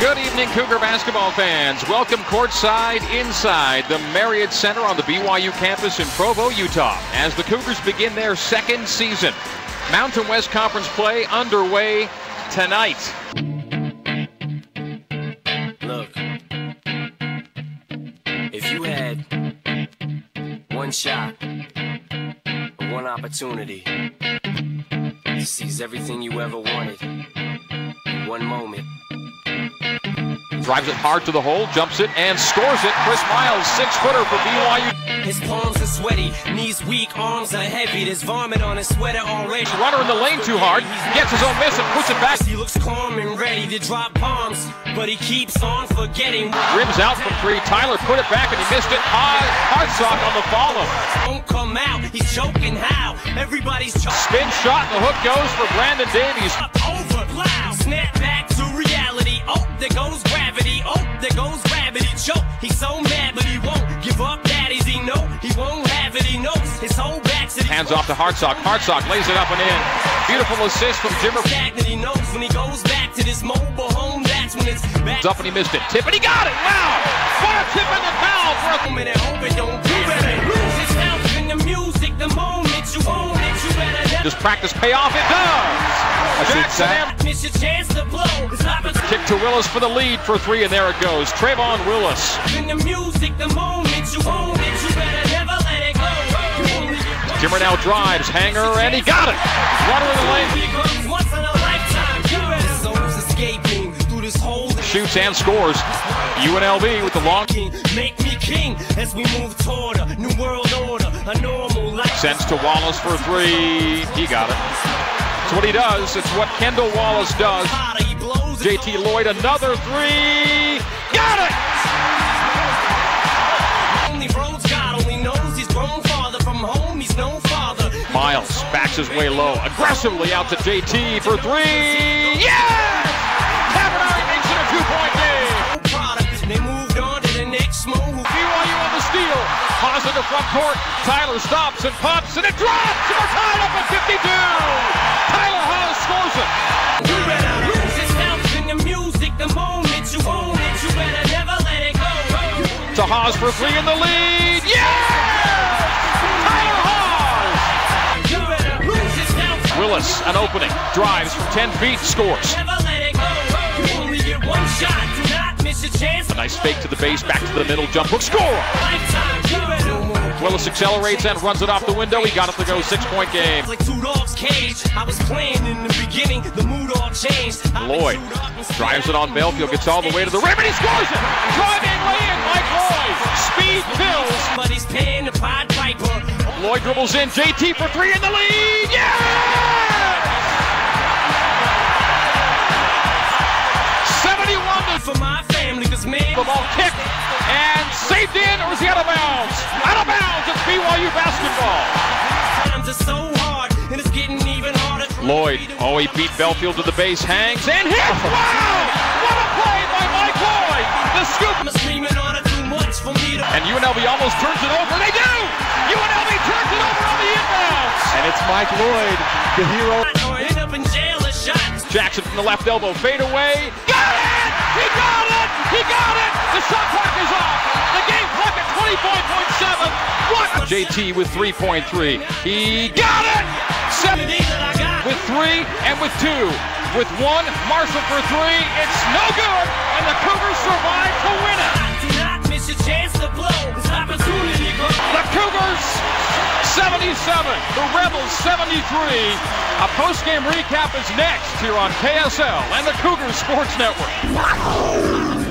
Good evening, Cougar basketball fans. Welcome courtside inside the Marriott Center on the BYU campus in Provo, Utah, as the Cougars begin their second season. Mountain West Conference play underway tonight. Look, if you had one shot, one opportunity to seize everything you ever wanted one moment. Drives it hard to the hole, jumps it, and scores it. Chris Miles, six footer for BYU. His palms are sweaty, knees weak, arms are heavy. There's vomit on his sweater already. Runner in the lane too hard, gets his own miss and puts it back. He looks calm and ready to drop bombs, but he keeps on forgetting. Rims out from three. Tyler put it back and he missed it. Hard, Hartsock on the follow. Won't come out. He's choking how? Everybody's choking. Spin shot and the hook goes for Brandon Davies. Over, loud. Snap back to reality. Oh, there goes his whole back to Hands off to Hartsock. Hartsock lays it up and in. Beautiful assist from Jimmer. stagnant. He knows when he goes back to this mobile home. That's when it's back. Up and he missed it. Tip and he got it. Wow! Far tip in the foul for a moment and hope it don't do better. Lose yourself in the music the moment you own it. You better never Does practice pay off? It does. Jackson Emery miss your chance to blow. Kick to Willis for the lead for three, and there it goes. Tre'Von Willis. in the music the moment you own it. You better Jimmer now drives, hanger, and he got it. Runner in the lane. Shoots and scores. UNLV with the long Make me king as we move toward a new world order, a normal life. sends to Wallace for three. He got it. It's what he does. It's what Kendall Wallace does. JT Loyd, another three. Got it! His way low, aggressively out to JT for three. Yes! Tavernari makes it a two-point game. They moved on to the next move. BYU on the steal. Haws into front court. Tyler stops and pops and it drops. And we're tied up at 52. Tyler Haws scores it. You better lose yourself in the music the moment you own it. You better never let it go. To Haws for three in the lead. Willis, an opening. Drives from 10 feet, scores. Never let it go. You only get one shot. Do not miss a nice fake to the base, back to the middle, jump hook, score! Lifetime. You better move. Willis accelerates and runs it off the window. He got it to go six-point game. Like two dogs cage. I was playing in the beginning. The mood all changed. I've been Loyd chewed up and drives it on Bellfield, gets all the way to the rim, and he scores it! Driving lay-in, Mike Loyd. Speed kills. Somebody's paying the Pied Piper. Loyd dribbles in, JT for three in the lead. Yeah! 71 to For my family, cause man, the ball kicked and saved in, or is he out of bounds? Out of bounds. It's BYU basketball. times are so hard, and it's getting even harder. Loyd, oh, he beat Bellfield to the base, hangs and hits. Oh. Wow! What a play by Mike Loyd! The scoop. I'm screaming on it too much for me to. And UNLV almost turns it over. They do! UNLV turns it over on the inbounds. And it's Mike Loyd, the hero. Or end up in jail or shot. Jackson from the left elbow, fade away. Got it! He got it! He got it! The shot clock is off. The game clock at 24.7. What? JT with 3.3. He got it! Seven I with three and with two. With one, Marshall for three. It's no good, and the Cougars survive to win it. Do not miss your chance to blow. 77, the Rebels 73. A post-game recap is next here on KSL and the Cougars Sports Network.